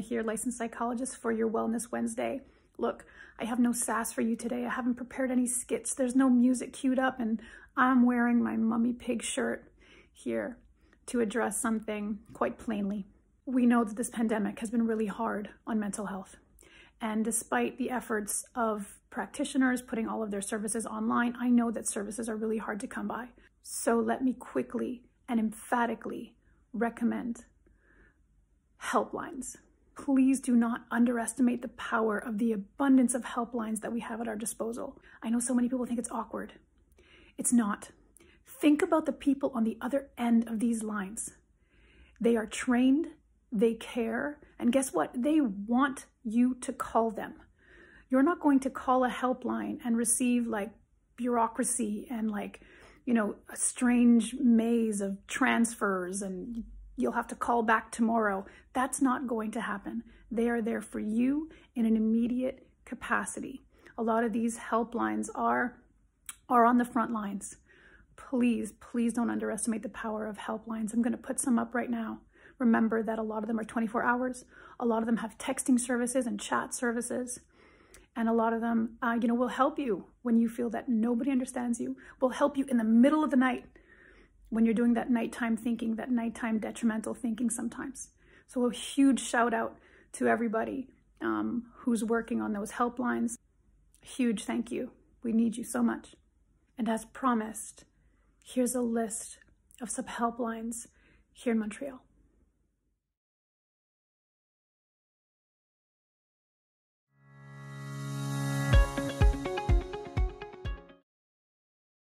here, licensed psychologist for your Wellness Wednesday. Look, I have no sass for you today. I haven't prepared any skits. There's no music queued up, and I'm wearing my mummy pig shirt here to address something quite plainly. We know that this pandemic has been really hard on mental health. And despite the efforts of practitioners putting all of their services online, I know that services are really hard to come by. So let me quickly and emphatically recommend helplines. Please do not underestimate the power of the abundance of helplines that we have at our disposal. I know so many people think it's awkward. It's not. Think about the people on the other end of these lines. They are trained, they care, and guess what? They want you to call them. You're not going to call a helpline and receive like bureaucracy and like, you know, a strange maze of transfers and you'll have to call back tomorrow. That's not going to happen. They are there for you in an immediate capacity. A lot of these helplines are, are on the front lines. Please, please don't underestimate the power of helplines. I'm going to put some up right now. Remember that a lot of them are 24 hours. A lot of them have texting services and chat services. And a lot of them, uh, you know, will help you when you feel that nobody understands you, will help you in the middle of the night when you're doing that nighttime thinking, that nighttime detrimental thinking sometimes. So a huge shout out to everybody um, who's working on those helplines. Huge thank you. We need you so much. And as promised, here's a list of some helplines here in Montreal.